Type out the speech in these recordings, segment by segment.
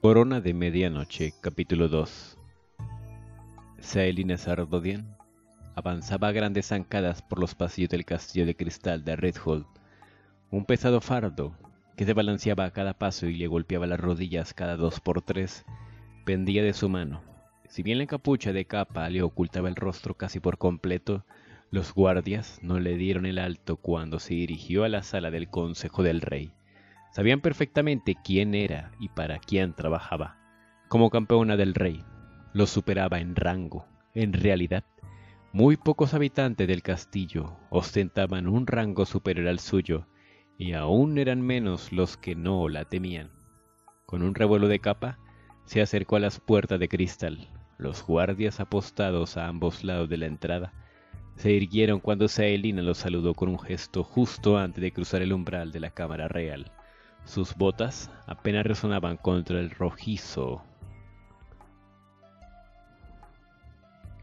Corona de Medianoche, capítulo 2 Saelina Sardodian avanzaba a grandes zancadas por los pasillos del castillo de cristal de Redhold. Un pesado fardo, que se balanceaba a cada paso y le golpeaba las rodillas cada dos por tres, pendía de su mano. Si bien la capucha de capa le ocultaba el rostro casi por completo, los guardias no le dieron el alto cuando se dirigió a la sala del Consejo del Rey. Sabían perfectamente quién era y para quién trabajaba. Como campeona del rey, lo superaba en rango. En realidad, muy pocos habitantes del castillo ostentaban un rango superior al suyo, y aún eran menos los que no la temían. Con un revuelo de capa, se acercó a las puertas de cristal. Los guardias apostados a ambos lados de la entrada se irguieron cuando Saelina los saludó con un gesto justo antes de cruzar el umbral de la cámara real. Sus botas apenas resonaban contra el rojizo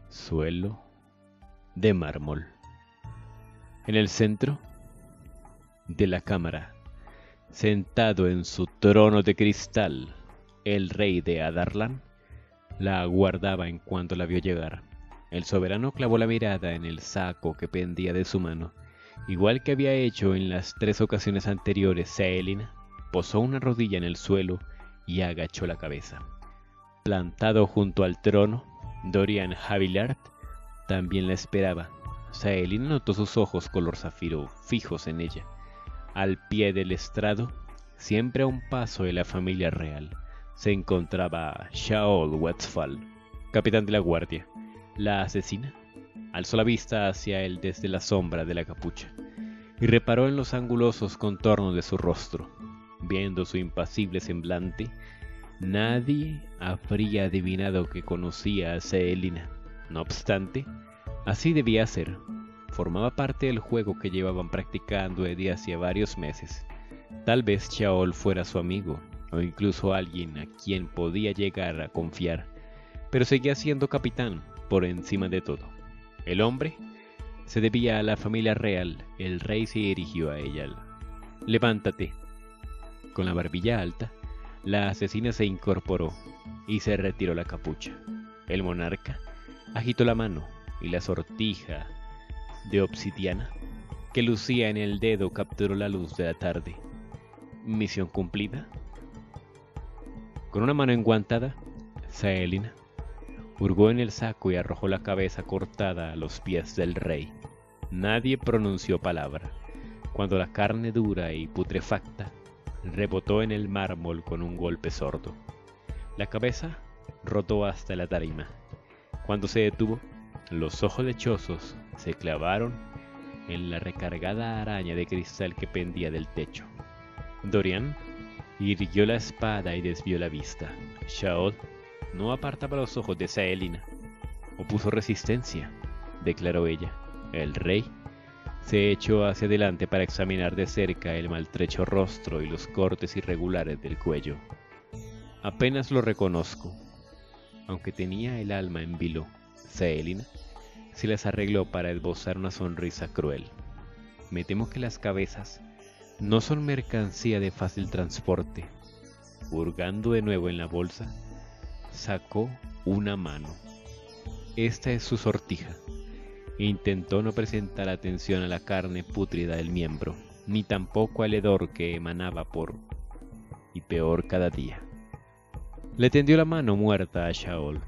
suelo de mármol. En el centro de la cámara, sentado en su trono de cristal, el rey de Adarlan la aguardaba en cuanto la vio llegar. El soberano clavó la mirada en el saco que pendía de su mano, igual que había hecho en las tres ocasiones anteriores Saelina posó una rodilla en el suelo y agachó la cabeza. Plantado junto al trono, Dorian Javillard también la esperaba. Saelina notó sus ojos color zafiro fijos en ella. Al pie del estrado, siempre a un paso de la familia real, se encontraba Shaol Westphal, capitán de la guardia. La asesina alzó la vista hacia él desde la sombra de la capucha y reparó en los angulosos contornos de su rostro. Viendo su impasible semblante, nadie habría adivinado que conocía a Selina. No obstante, así debía ser. Formaba parte del juego que llevaban practicando desde hacía varios meses. Tal vez Chaol fuera su amigo, o incluso alguien a quien podía llegar a confiar, pero seguía siendo capitán por encima de todo. El hombre se debía a la familia real, el rey se dirigió a ella. Levántate, con la barbilla alta, la asesina se incorporó y se retiró la capucha. El monarca agitó la mano y la sortija de obsidiana que lucía en el dedo capturó la luz de la tarde. Misión cumplida. Con una mano enguantada, Saelina hurgó en el saco y arrojó la cabeza cortada a los pies del rey. Nadie pronunció palabra. Cuando la carne dura y putrefacta rebotó en el mármol con un golpe sordo. La cabeza rotó hasta la tarima. Cuando se detuvo, los ojos lechosos se clavaron en la recargada araña de cristal que pendía del techo. Dorian irguió la espada y desvió la vista. Shaol no apartaba los ojos de Saelina. Opuso resistencia, declaró ella. El rey se echó hacia adelante para examinar de cerca el maltrecho rostro y los cortes irregulares del cuello. Apenas lo reconozco, aunque tenía el alma en vilo. Saelina se las arregló para esbozar una sonrisa cruel. Me temo que las cabezas no son mercancía de fácil transporte. Hurgando de nuevo en la bolsa, sacó una mano. Esta es su sortija. Intentó no presentar atención a la carne pútrida del miembro, ni tampoco al hedor que emanaba por... y peor cada día. Le tendió la mano muerta a Shaol,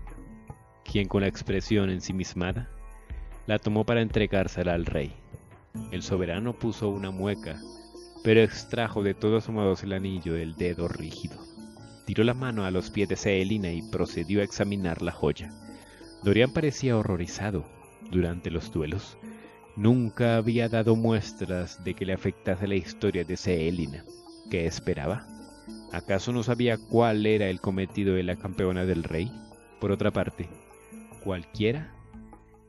quien con la expresión ensimismada la tomó para entregársela al rey. El soberano puso una mueca, pero extrajo de todos modos el anillo del dedo rígido. Tiró la mano a los pies de Saelina y procedió a examinar la joya. Dorian parecía horrorizado, durante los duelos, nunca había dado muestras de que le afectase la historia de Selina. ¿Qué esperaba? ¿Acaso no sabía cuál era el cometido de la campeona del rey? Por otra parte, cualquiera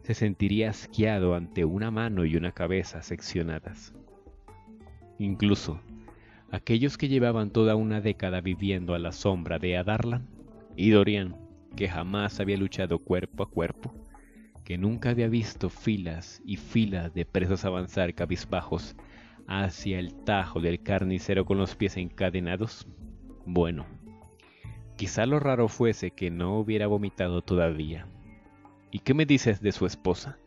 se sentiría asqueado ante una mano y una cabeza seccionadas. Incluso aquellos que llevaban toda una década viviendo a la sombra de Adarlan y Dorian, que jamás había luchado cuerpo a cuerpo, que nunca había visto filas y filas de presos avanzar cabizbajos hacia el tajo del carnicero con los pies encadenados? Bueno, quizá lo raro fuese que no hubiera vomitado todavía. ¿Y qué me dices de su esposa?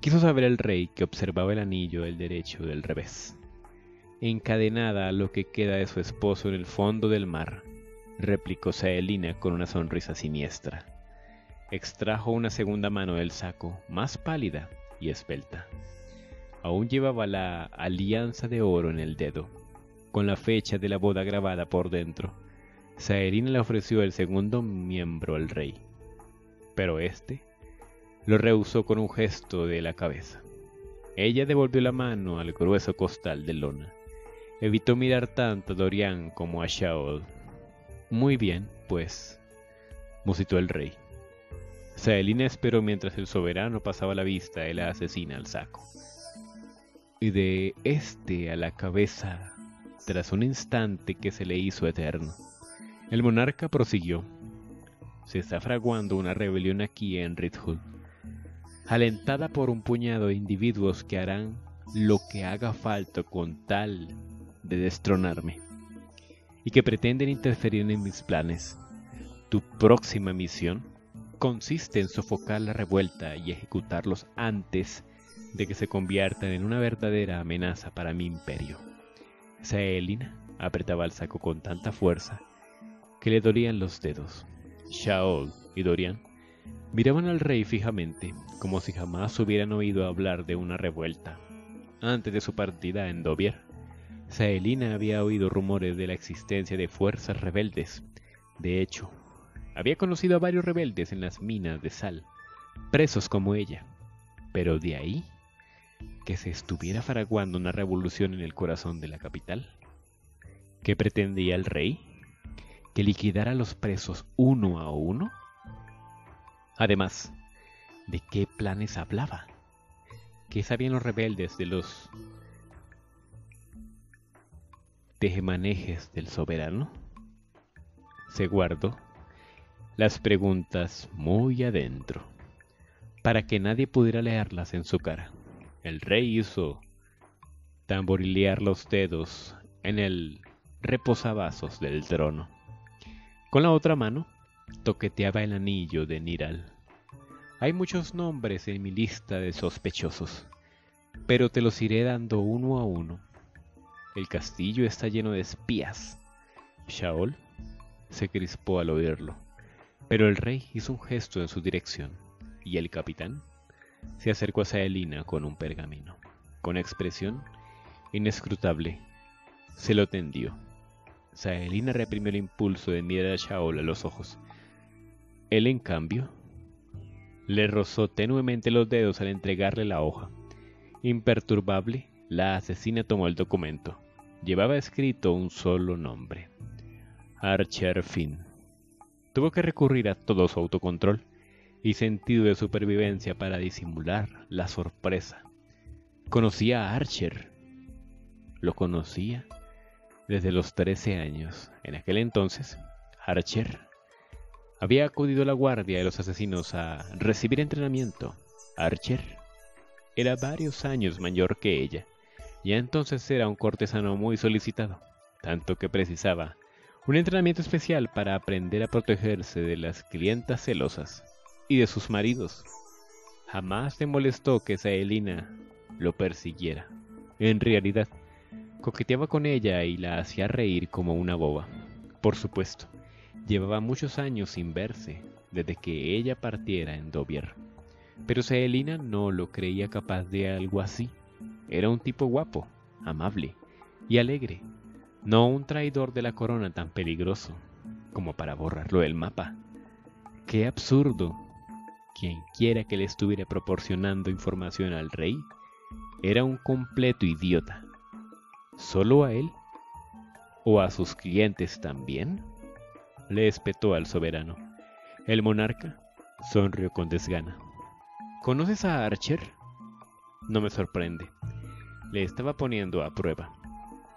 Quiso saber el rey que observaba el anillo del derecho del revés. Encadenada a lo que queda de su esposo en el fondo del mar, replicó Saelina con una sonrisa siniestra. Extrajo una segunda mano del saco, más pálida y esbelta. Aún llevaba la alianza de oro en el dedo, con la fecha de la boda grabada por dentro. Saelina le ofreció el segundo miembro al rey, pero éste lo rehusó con un gesto de la cabeza. Ella devolvió la mano al grueso costal de lona. Evitó mirar tanto a Dorian como a Shaol. Muy bien, pues, musitó el rey. Saelina esperó mientras el soberano pasaba la vista de la asesina al saco. Y de este a la cabeza, tras un instante que se le hizo eterno, el monarca prosiguió. Se está fraguando una rebelión aquí en Ridhood alentada por un puñado de individuos que harán lo que haga falta con tal de destronarme, y que pretenden interferir en mis planes. Tu próxima misión consiste en sofocar la revuelta y ejecutarlos antes de que se conviertan en una verdadera amenaza para mi imperio. Saelina apretaba el saco con tanta fuerza que le dolían los dedos. Shaol y Dorian Miraban al rey fijamente, como si jamás hubieran oído hablar de una revuelta. Antes de su partida en Dovier, Saelina había oído rumores de la existencia de fuerzas rebeldes. De hecho, había conocido a varios rebeldes en las minas de sal, presos como ella. Pero de ahí que se estuviera fraguando una revolución en el corazón de la capital. ¿Qué pretendía el rey? ¿Que liquidara a los presos uno a uno? Además, ¿de qué planes hablaba? ¿Qué sabían los rebeldes de los tejemanejes del soberano? Se guardó las preguntas muy adentro, para que nadie pudiera leerlas en su cara. El rey hizo tamborilear los dedos en el reposavasos del trono. Con la otra mano toqueteaba el anillo de Niral. Hay muchos nombres en mi lista de sospechosos, pero te los iré dando uno a uno. El castillo está lleno de espías. Shaol se crispó al oírlo, pero el rey hizo un gesto en su dirección, y el capitán se acercó a Saelina con un pergamino. Con expresión inescrutable, se lo tendió. Saelina reprimió el impulso de mirar a Shaol a los ojos él, en cambio, le rozó tenuemente los dedos al entregarle la hoja. Imperturbable, la asesina tomó el documento. Llevaba escrito un solo nombre. Archer Finn. Tuvo que recurrir a todo su autocontrol y sentido de supervivencia para disimular la sorpresa. Conocía a Archer. Lo conocía desde los 13 años. En aquel entonces, Archer había acudido a la guardia de los asesinos a recibir entrenamiento. Archer era varios años mayor que ella, y entonces era un cortesano muy solicitado, tanto que precisaba un entrenamiento especial para aprender a protegerse de las clientas celosas y de sus maridos. Jamás le molestó que Saelina lo persiguiera. En realidad, coqueteaba con ella y la hacía reír como una boba. Por supuesto, Llevaba muchos años sin verse, desde que ella partiera en Dovier. Pero Saelina no lo creía capaz de algo así. Era un tipo guapo, amable y alegre, no un traidor de la corona tan peligroso como para borrarlo del mapa. ¡Qué absurdo! Quien quiera que le estuviera proporcionando información al rey era un completo idiota. ¿Solo a él? ¿O a sus clientes también? le espetó al soberano. El monarca sonrió con desgana. ¿Conoces a Archer? No me sorprende. Le estaba poniendo a prueba.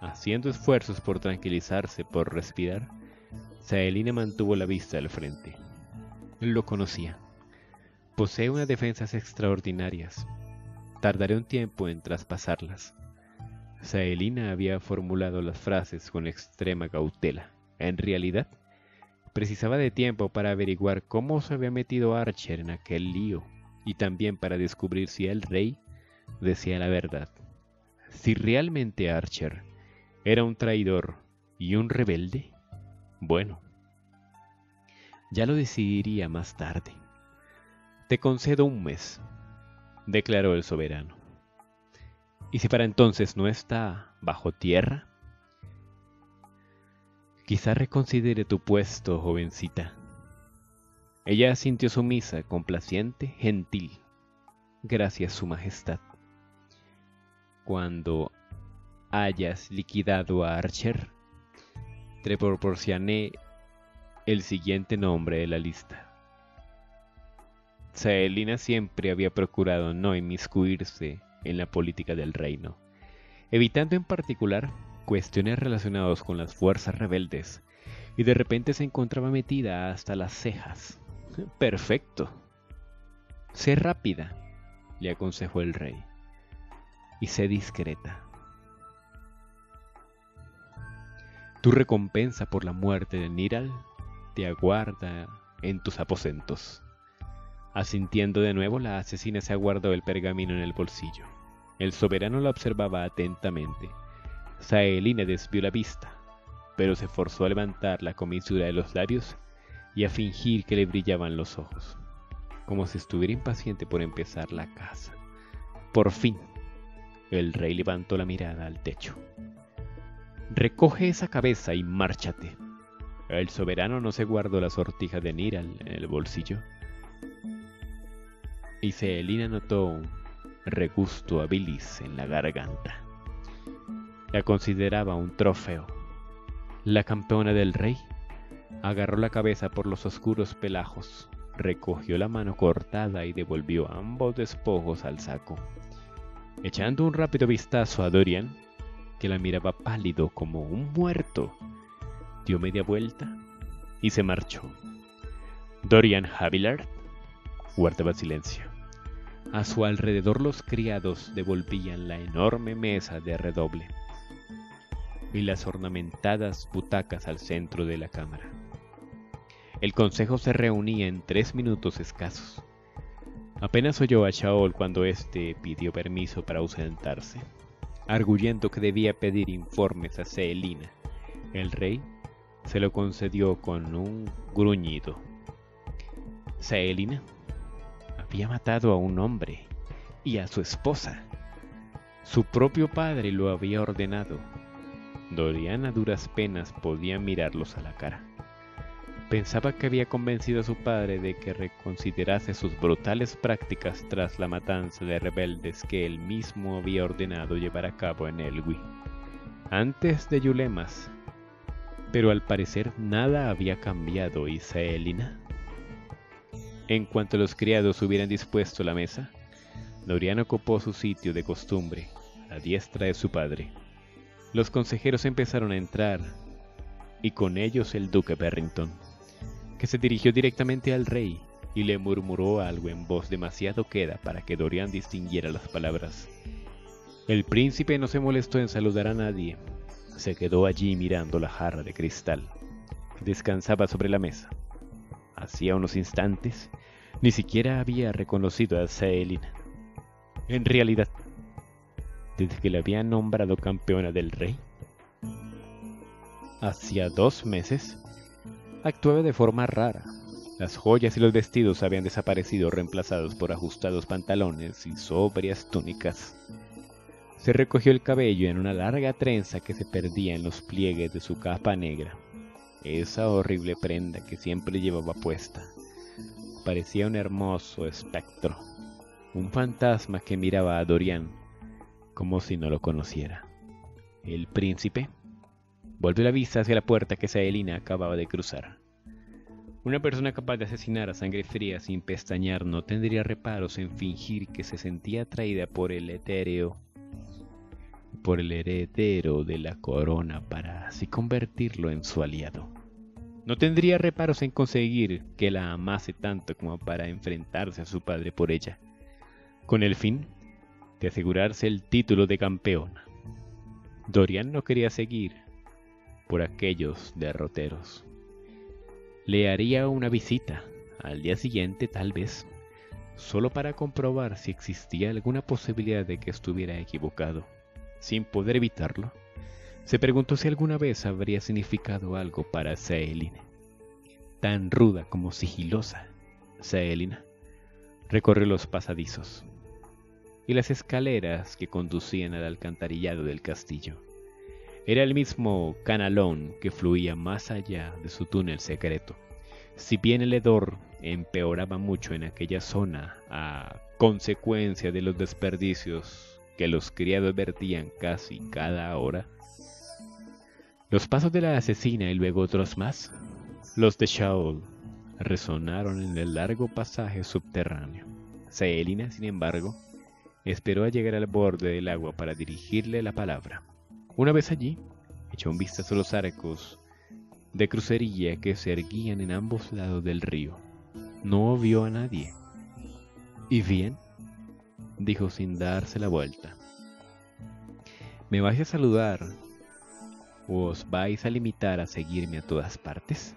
Haciendo esfuerzos por tranquilizarse, por respirar, Saelina mantuvo la vista al frente. Lo conocía. posee unas defensas extraordinarias. Tardaré un tiempo en traspasarlas. Saelina había formulado las frases con extrema cautela. En realidad, precisaba de tiempo para averiguar cómo se había metido Archer en aquel lío y también para descubrir si el rey decía la verdad. Si realmente Archer era un traidor y un rebelde, bueno, ya lo decidiría más tarde. Te concedo un mes, declaró el soberano. ¿Y si para entonces no está bajo tierra? Quizá reconsidere tu puesto, jovencita. Ella sintió sumisa, complaciente, gentil. Gracias, Su Majestad. Cuando hayas liquidado a Archer, te proporcioné el siguiente nombre de la lista. Saelina siempre había procurado no inmiscuirse en la política del reino, evitando en particular cuestiones relacionadas con las fuerzas rebeldes, y de repente se encontraba metida hasta las cejas. Perfecto. Sé rápida, le aconsejó el rey, y sé discreta. Tu recompensa por la muerte de Niral te aguarda en tus aposentos. Asintiendo de nuevo, la asesina se aguardó el pergamino en el bolsillo. El soberano la observaba atentamente. Saelina desvió la vista, pero se forzó a levantar la comisura de los labios y a fingir que le brillaban los ojos, como si estuviera impaciente por empezar la casa. Por fin, el rey levantó la mirada al techo. Recoge esa cabeza y márchate. El soberano no se guardó la sortija de Niral en el bolsillo y Celina notó un regusto a bilis en la garganta. La consideraba un trofeo. La campeona del rey agarró la cabeza por los oscuros pelajos, recogió la mano cortada y devolvió ambos despojos al saco. Echando un rápido vistazo a Dorian, que la miraba pálido como un muerto, dio media vuelta y se marchó. Dorian Havillard guardaba silencio. A su alrededor los criados devolvían la enorme mesa de redoble y las ornamentadas butacas al centro de la cámara. El consejo se reunía en tres minutos escasos. Apenas oyó a Shaol cuando éste pidió permiso para ausentarse, arguyendo que debía pedir informes a Celina. El rey se lo concedió con un gruñido. Celina había matado a un hombre y a su esposa. Su propio padre lo había ordenado. Dorian a duras penas podía mirarlos a la cara. Pensaba que había convencido a su padre de que reconsiderase sus brutales prácticas tras la matanza de rebeldes que él mismo había ordenado llevar a cabo en Elwi, antes de Yulemas. Pero al parecer nada había cambiado y Saelina en cuanto los criados hubieran dispuesto la mesa, Dorian ocupó su sitio de costumbre, a diestra de su padre. Los consejeros empezaron a entrar, y con ellos el duque Barrington, que se dirigió directamente al rey y le murmuró algo en voz demasiado queda para que Dorian distinguiera las palabras. El príncipe no se molestó en saludar a nadie, se quedó allí mirando la jarra de cristal descansaba sobre la mesa. Hacía unos instantes ni siquiera había reconocido a Saelina. En realidad, desde que la había nombrado campeona del rey, hacía dos meses, actuaba de forma rara. Las joyas y los vestidos habían desaparecido reemplazados por ajustados pantalones y sobrias túnicas. Se recogió el cabello en una larga trenza que se perdía en los pliegues de su capa negra, esa horrible prenda que siempre llevaba puesta parecía un hermoso espectro, un fantasma que miraba a Dorian como si no lo conociera. El príncipe volvió la vista hacia la puerta que Saelina acababa de cruzar. Una persona capaz de asesinar a sangre fría sin pestañear no tendría reparos en fingir que se sentía atraída por el etéreo, por el heredero de la corona para así convertirlo en su aliado. No tendría reparos en conseguir que la amase tanto como para enfrentarse a su padre por ella, con el fin de asegurarse el título de campeona. Dorian no quería seguir por aquellos derroteros. Le haría una visita al día siguiente tal vez, solo para comprobar si existía alguna posibilidad de que estuviera equivocado. Sin poder evitarlo, se preguntó si alguna vez habría significado algo para Saelina. Tan ruda como sigilosa, Saelina recorrió los pasadizos y las escaleras que conducían al alcantarillado del castillo. Era el mismo canalón que fluía más allá de su túnel secreto. Si bien el hedor empeoraba mucho en aquella zona a consecuencia de los desperdicios que los criados vertían casi cada hora, los pasos de la asesina y luego otros más, los de Shaul, resonaron en el largo pasaje subterráneo. Selina, sin embargo, esperó a llegar al borde del agua para dirigirle la palabra. Una vez allí, echó un vistazo a los arcos de crucería que se erguían en ambos lados del río. No vio a nadie. ¿Y bien? dijo sin darse la vuelta. ¿Me vais a saludar ¿O os vais a limitar a seguirme a todas partes?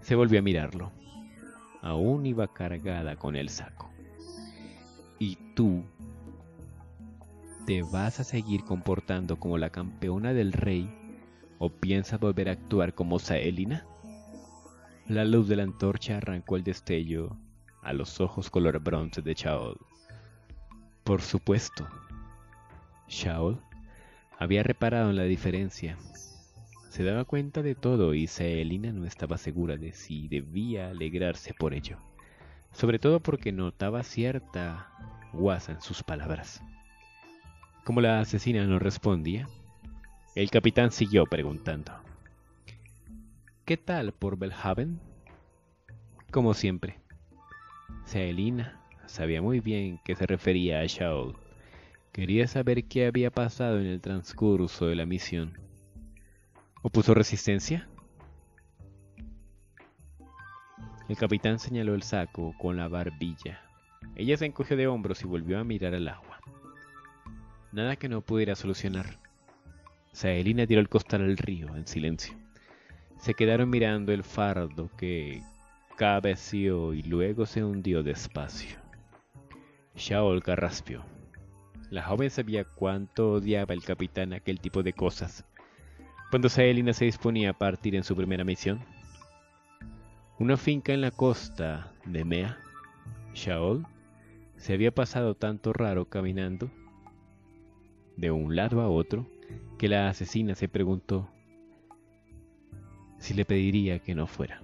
Se volvió a mirarlo. Aún iba cargada con el saco. ¿Y tú te vas a seguir comportando como la campeona del rey o piensas volver a actuar como Saelina? La luz de la antorcha arrancó el destello a los ojos color bronce de Shaol. Por supuesto. Shaol había reparado en la diferencia. Se daba cuenta de todo y Saelina no estaba segura de si debía alegrarse por ello, sobre todo porque notaba cierta guasa en sus palabras. Como la asesina no respondía, el capitán siguió preguntando. ¿Qué tal por Belhaven? Como siempre. Saelina sabía muy bien que se refería a Shaul Quería saber qué había pasado en el transcurso de la misión. ¿Opuso resistencia? El capitán señaló el saco con la barbilla. Ella se encogió de hombros y volvió a mirar al agua. Nada que no pudiera solucionar. Saelina tiró el costal al río en silencio. Se quedaron mirando el fardo que cabeció y luego se hundió despacio. Shaol carraspeó. La joven sabía cuánto odiaba el capitán aquel tipo de cosas. Cuando Saelina se disponía a partir en su primera misión, una finca en la costa de Mea, Shaol se había pasado tanto raro caminando de un lado a otro que la asesina se preguntó si le pediría que no fuera.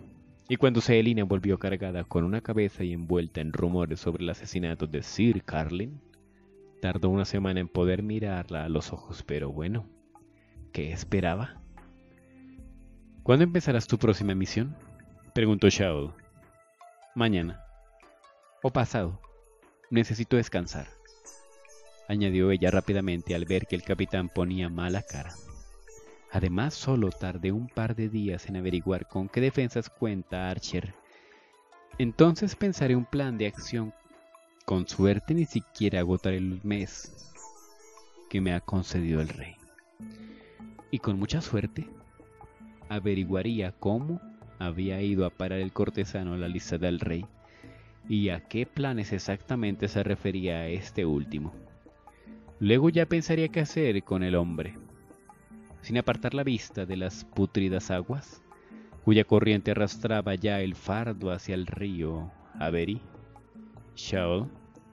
Y cuando Saelina volvió cargada con una cabeza y envuelta en rumores sobre el asesinato de Sir Carlin, Tardó una semana en poder mirarla a los ojos, pero bueno, ¿qué esperaba? ¿Cuándo empezarás tu próxima misión? Preguntó Shaul. Mañana. O pasado. Necesito descansar. Añadió ella rápidamente al ver que el capitán ponía mala cara. Además, solo tardé un par de días en averiguar con qué defensas cuenta Archer. Entonces pensaré un plan de acción con suerte ni siquiera agotaré el mes que me ha concedido el rey. Y con mucha suerte averiguaría cómo había ido a parar el cortesano a la lista del rey y a qué planes exactamente se refería a este último. Luego ya pensaría qué hacer con el hombre, sin apartar la vista de las putridas aguas, cuya corriente arrastraba ya el fardo hacia el río Avery. Shaol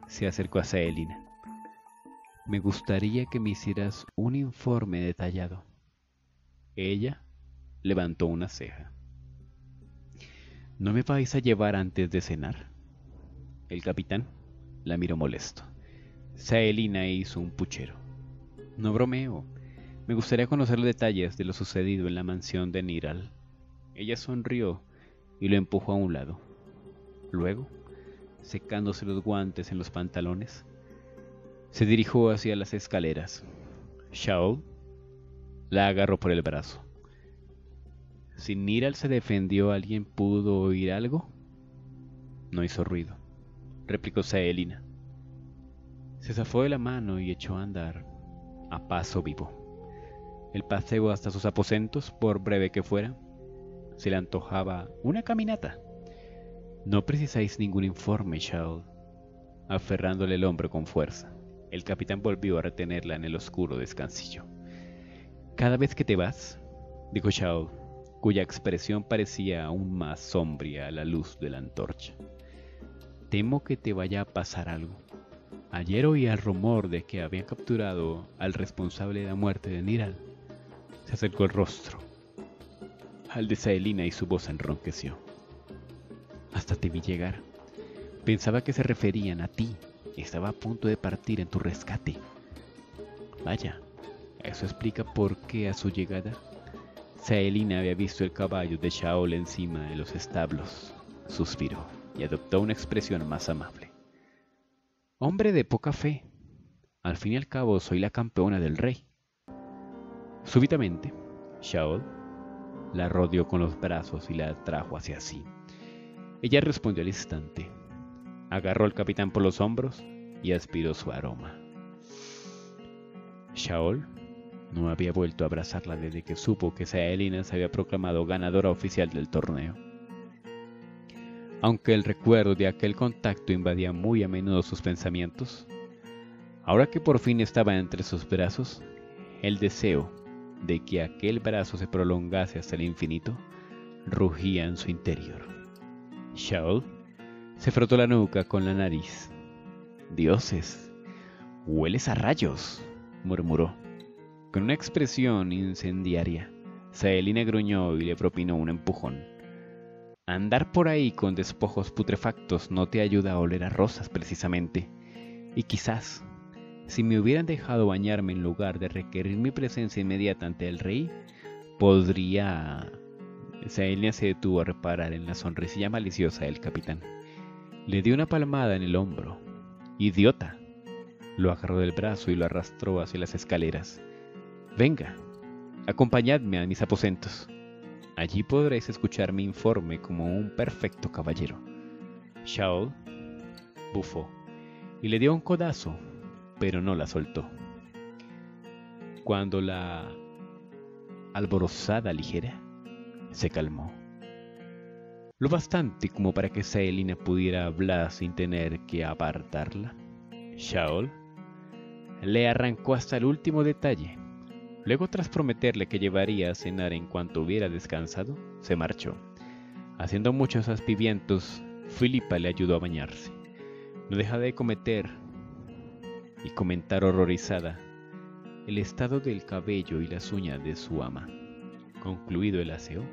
se acercó a Saelina. Me gustaría que me hicieras un informe detallado. Ella levantó una ceja. ¿No me vais a llevar antes de cenar? El capitán la miró molesto. Saelina hizo un puchero. No bromeo. Me gustaría conocer los detalles de lo sucedido en la mansión de Niral. Ella sonrió y lo empujó a un lado. Luego secándose los guantes en los pantalones, se dirigió hacia las escaleras. Shaol la agarró por el brazo. Si Niral se defendió, ¿alguien pudo oír algo? No hizo ruido, replicó Saelina. Se zafó de la mano y echó a andar a paso vivo. El paseo hasta sus aposentos, por breve que fuera, se le antojaba una caminata. No precisáis ningún informe, Shaul, aferrándole el hombro con fuerza. El capitán volvió a retenerla en el oscuro descansillo. Cada vez que te vas, dijo Shaul, cuya expresión parecía aún más sombría a la luz de la antorcha. Temo que te vaya a pasar algo. Ayer oí el rumor de que habían capturado al responsable de la muerte de Niral. Se acercó el rostro al de Saelina y su voz enronqueció. Hasta te vi llegar. Pensaba que se referían a ti. Estaba a punto de partir en tu rescate. Vaya, eso explica por qué a su llegada Saelina había visto el caballo de Shaol encima de los establos. Suspiró y adoptó una expresión más amable. Hombre de poca fe. Al fin y al cabo soy la campeona del rey. Súbitamente, Shaol la rodeó con los brazos y la trajo hacia sí. Ella respondió al instante. Agarró al capitán por los hombros y aspiró su aroma. Shaol no había vuelto a abrazarla desde que supo que Saelina se había proclamado ganadora oficial del torneo. Aunque el recuerdo de aquel contacto invadía muy a menudo sus pensamientos, ahora que por fin estaba entre sus brazos, el deseo de que aquel brazo se prolongase hasta el infinito, rugía en su interior. Shaul se frotó la nuca con la nariz. Dioses, hueles a rayos, murmuró. Con una expresión incendiaria, Saelina gruñó y le propinó un empujón. Andar por ahí con despojos putrefactos no te ayuda a oler a rosas precisamente, y quizás si me hubieran dejado bañarme en lugar de requerir mi presencia inmediata ante el rey, podría... Saelia se detuvo a reparar en la sonrisilla maliciosa del capitán. Le dio una palmada en el hombro. ¡Idiota! Lo agarró del brazo y lo arrastró hacia las escaleras. Venga, acompañadme a mis aposentos. Allí podréis escuchar mi informe como un perfecto caballero. Shaol bufó y le dio un codazo pero no la soltó. Cuando la alborozada ligera se calmó. Lo bastante como para que Saelina pudiera hablar sin tener que apartarla. Shaol le arrancó hasta el último detalle. Luego, tras prometerle que llevaría a cenar en cuanto hubiera descansado, se marchó. Haciendo muchos aspivientos, Filipa le ayudó a bañarse. No deja de cometer y comentar horrorizada el estado del cabello y las uñas de su ama. Concluido el aseo,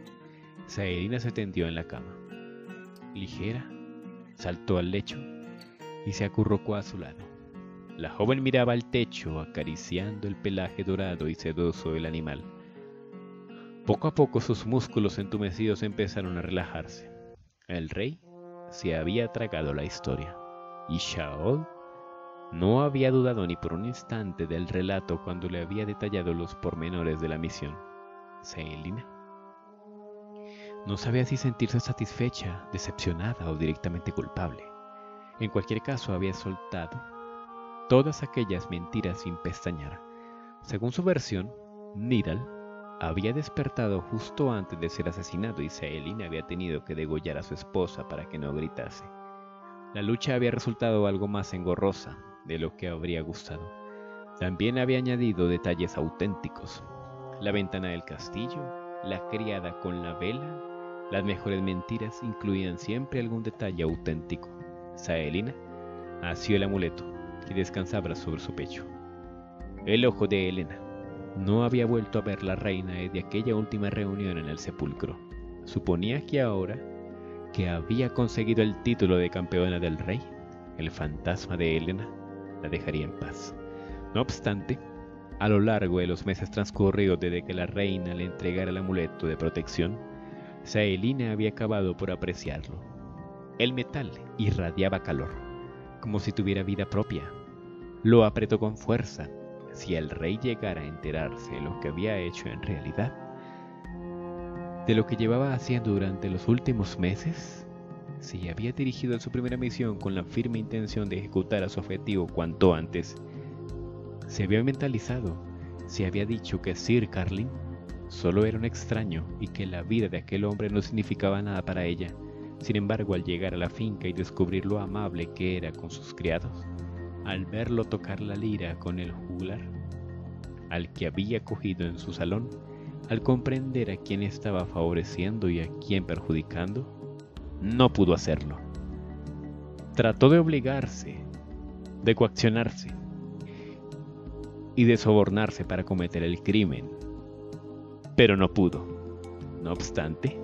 Saerina se tendió en la cama. Ligera, saltó al lecho y se acurrucó a su lado. La joven miraba al techo acariciando el pelaje dorado y sedoso del animal. Poco a poco sus músculos entumecidos empezaron a relajarse. El rey se había tragado la historia y Shaol no había dudado ni por un instante del relato cuando le había detallado los pormenores de la misión. Selina no sabía si sentirse satisfecha, decepcionada o directamente culpable. En cualquier caso, había soltado todas aquellas mentiras sin pestañear. Según su versión, Nidal había despertado justo antes de ser asesinado y Saelina había tenido que degollar a su esposa para que no gritase. La lucha había resultado algo más engorrosa, de lo que habría gustado. También había añadido detalles auténticos. La ventana del castillo, la criada con la vela, las mejores mentiras incluían siempre algún detalle auténtico. Saelina asió el amuleto y descansaba sobre su pecho. El ojo de Elena. No había vuelto a ver la reina desde aquella última reunión en el sepulcro. Suponía que ahora que había conseguido el título de campeona del rey, el fantasma de Elena la dejaría en paz. No obstante, a lo largo de los meses transcurridos desde que la reina le entregara el amuleto de protección, Saelina había acabado por apreciarlo. El metal irradiaba calor, como si tuviera vida propia. Lo apretó con fuerza. Si el rey llegara a enterarse de lo que había hecho en realidad, de lo que llevaba haciendo durante los últimos meses, se había dirigido su primera misión con la firme intención de ejecutar a su objetivo cuanto antes. Se había mentalizado, se había dicho que Sir Carlin solo era un extraño y que la vida de aquel hombre no significaba nada para ella. Sin embargo, al llegar a la finca y descubrir lo amable que era con sus criados, al verlo tocar la lira con el juglar, al que había cogido en su salón, al comprender a quién estaba favoreciendo y a quién perjudicando, no pudo hacerlo. Trató de obligarse, de coaccionarse y de sobornarse para cometer el crimen, pero no pudo. No obstante,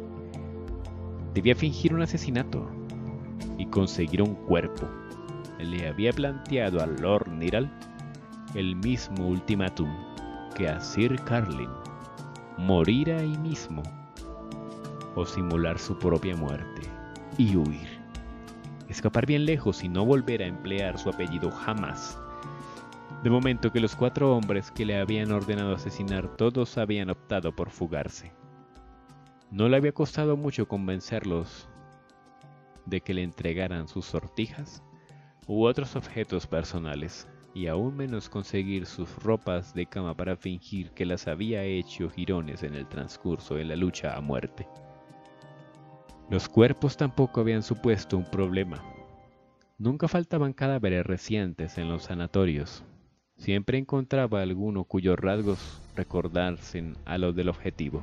debía fingir un asesinato y conseguir un cuerpo. Le había planteado a Lord Niral el mismo ultimátum que a Sir Carlin morir ahí mismo o simular su propia muerte y huir. Escapar bien lejos y no volver a emplear su apellido jamás. De momento que los cuatro hombres que le habían ordenado asesinar todos habían optado por fugarse. No le había costado mucho convencerlos de que le entregaran sus sortijas u otros objetos personales y aún menos conseguir sus ropas de cama para fingir que las había hecho girones en el transcurso de la lucha a muerte. Los cuerpos tampoco habían supuesto un problema. Nunca faltaban cadáveres recientes en los sanatorios. Siempre encontraba alguno cuyos rasgos recordasen a los del objetivo,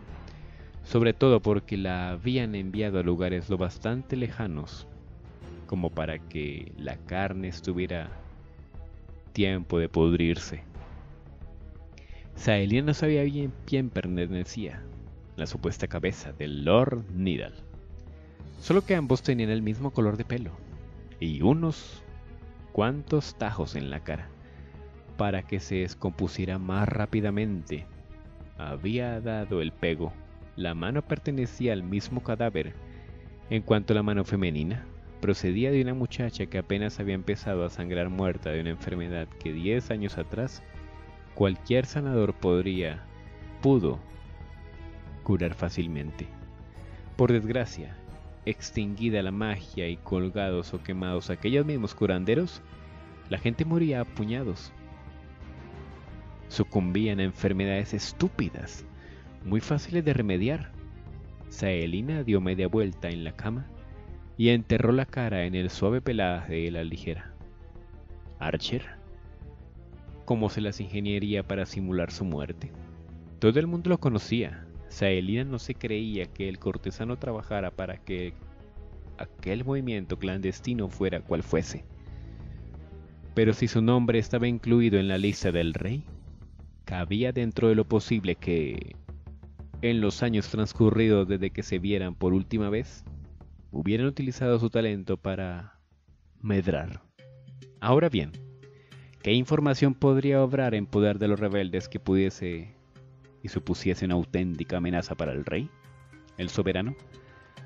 sobre todo porque la habían enviado a lugares lo bastante lejanos como para que la carne estuviera tiempo de pudrirse. Saelia no sabía bien quién pertenecía, la supuesta cabeza del Lord Nidal. Solo que ambos tenían el mismo color de pelo y unos cuantos tajos en la cara para que se descompusiera más rápidamente. Había dado el pego. La mano pertenecía al mismo cadáver. En cuanto a la mano femenina, procedía de una muchacha que apenas había empezado a sangrar muerta de una enfermedad que 10 años atrás cualquier sanador podría, pudo, curar fácilmente. Por desgracia, extinguida la magia y colgados o quemados aquellos mismos curanderos, la gente moría a puñados. Sucumbían a enfermedades estúpidas, muy fáciles de remediar. Saelina dio media vuelta en la cama y enterró la cara en el suave pelaje de la ligera. Archer, ¿cómo se las ingeniería para simular su muerte? Todo el mundo lo conocía. Saelina no se creía que el cortesano trabajara para que aquel movimiento clandestino fuera cual fuese. Pero si su nombre estaba incluido en la lista del rey, cabía dentro de lo posible que, en los años transcurridos desde que se vieran por última vez, hubieran utilizado su talento para medrar. Ahora bien, ¿qué información podría obrar en poder de los rebeldes que pudiese y supusiese una auténtica amenaza para el rey? El soberano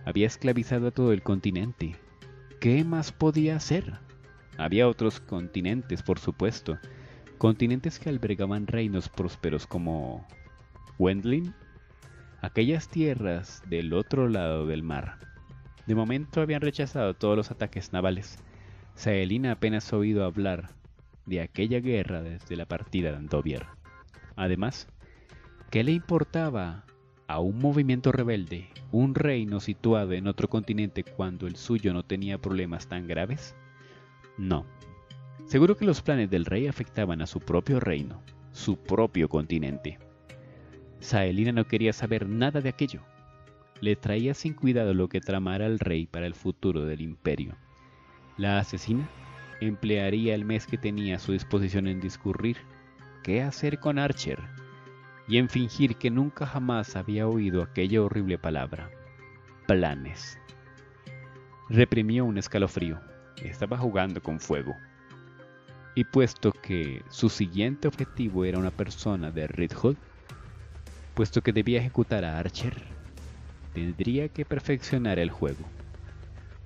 había esclavizado a todo el continente. ¿Qué más podía hacer? Había otros continentes, por supuesto, continentes que albergaban reinos prósperos como Wendlin, aquellas tierras del otro lado del mar de momento habían rechazado todos los ataques navales. Saelina apenas oído hablar de aquella guerra desde la partida de Andovier. Además, ¿qué le importaba a un movimiento rebelde, un reino situado en otro continente cuando el suyo no tenía problemas tan graves? No. Seguro que los planes del rey afectaban a su propio reino, su propio continente. Saelina no quería saber nada de aquello le traía sin cuidado lo que tramara el rey para el futuro del imperio. La asesina emplearía el mes que tenía a su disposición en discurrir qué hacer con Archer y en fingir que nunca jamás había oído aquella horrible palabra. Planes. Reprimió un escalofrío. Estaba jugando con fuego. Y puesto que su siguiente objetivo era una persona de Red Hood, puesto que debía ejecutar a Archer, tendría que perfeccionar el juego.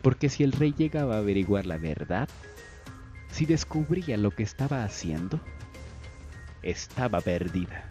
Porque si el rey llegaba a averiguar la verdad, si descubría lo que estaba haciendo, estaba perdida.